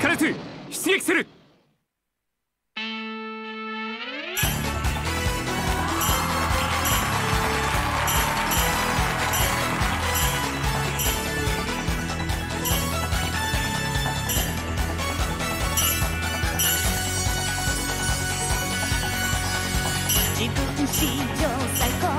ト出撃する。自分史上最高。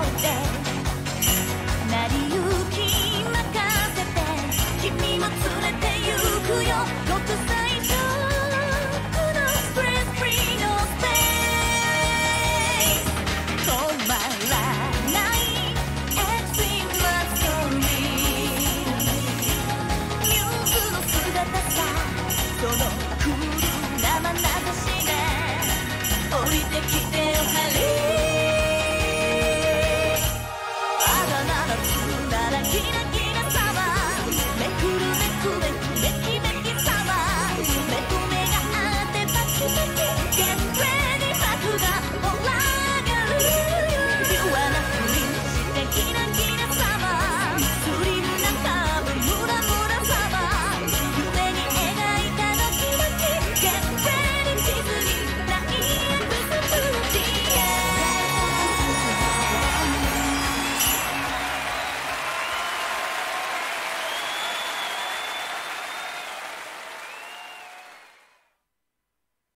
keep it, keep it.